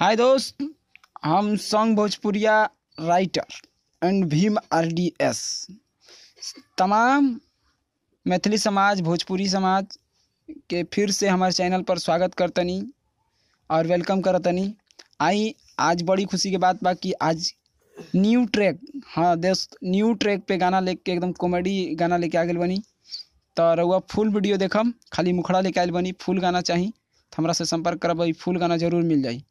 हाय दोस्त। हम song Bhojpuriya writer and Bhim R D S तमाम मैथिली समाज, भोजपुरी समाज के फिर से हमारे चैनल पर स्वागत करतनी और वेलकम करतनी। आई, आज बड़ी खुशी के बात बा कि आज न्यू ट्रैक हाँ दोस्त न्यू ट्रैक पे गाना लेके, एकदम कॉमेडी गाना लेके आ गए बनी। तो रउआ फुल वीडियो देखम, खाली मुखड़ा लेके आयल बनी फुल गाना चाहिए तो हमरा से संपर्क करब फुल गाना ज़रूर मिल जाई।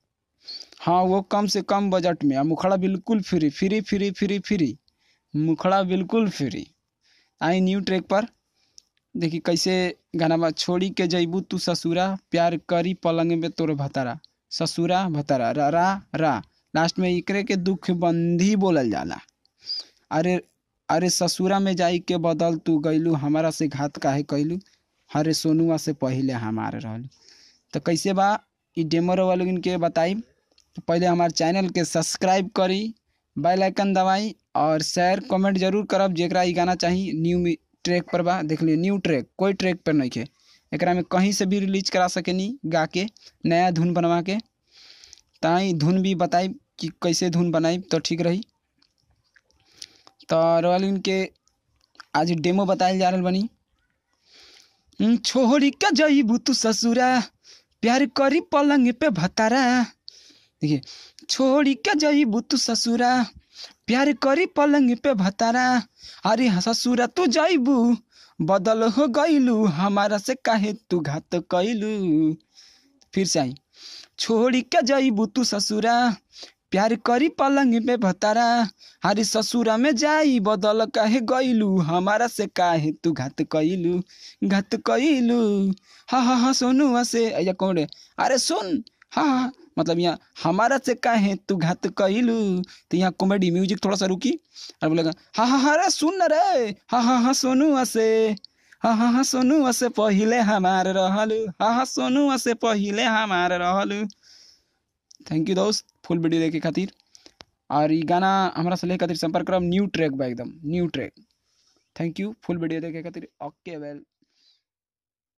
हाँ वो कम से कम बजट में। मुखड़ा बिल्कुल free free free free free. मुखड़ा बिल्कुल फ्री। आई न्यू ट्रैक पर। देखी कैसे गाना बा। छोड़ी के जैबू तू ससुरा, प्यार करी पलंग में तोर भतारा। ससुरा भतारा, रा रा रा। लास्ट में एकरे के दुख बंदी बोलल जाला। अरे अरे ससुरा में जाई के बदल तू गईलू हमारा से घात काहे कैलू अरे सोनुआ से पहले हमारे रहलू। तो कैसे बा? ई डेमो वालों के बताई। पहले हमारे चैनल के सब्सक्राइब करी, बेल आइकन दबाई और शेयर कमेंट ज़रूर करब जेकरा ई गाना चाहिए न्यू ट्रैक पर बा। देख लियो न्यू ट्रैक कोई ट्रैक पर नहीं है एक में कहीं से भी रिलीज़ करा सकेनी गा के नया धुन बनवा के। ताई धुन भी बताई कि कैसे धुन बनाई तो ठीक रही। तो रोलिन के आज डेमो बतायल जा रहल बनी। छोड़ी के जईबू तू ससुरा, प्यार करी पलंग पे भतारा। देखिए, छोड़ी क्या जईबू तू ससुरा? प्यार करी पलंग पे भतारा। अरे ससुरा, तू जईबू बदल हो गईलू हमारा से काहे तू घात कैलू फिर से आई। छोड़ी के जईबू तू ससुरा? प्यार करी पलंग पे भतारा। अरे ससुरा में जाई, बदल काहे गईलू हमारा से काहे तू घात कैलू घात कैलू हा हा हा, सोनू से कौन अरे, सुन। हाँ हाँ। मतलब यहाँ, हमारा से काहे तू घात कैलू तो यहाँ कॉमेडी म्यूज़िक थोड़ा सा रुकी और बोलेगा हाँ हाँ हाँ रे, सुन रे। हाँ हाँ हाँ सोनू से हाँ हाँ हाँ सोनू से पहिले हमार रहलू। हाँ हाँ सोनू से पहिले हमार रहलू। थैंक यू दोस्त फुल वीडियो देखे खातिर। और ये गाना हमारा से लेके खातिर संपर्क करब न्यू ट्रैक बा एकदम new track thank you full video देखे खातिर। Okay well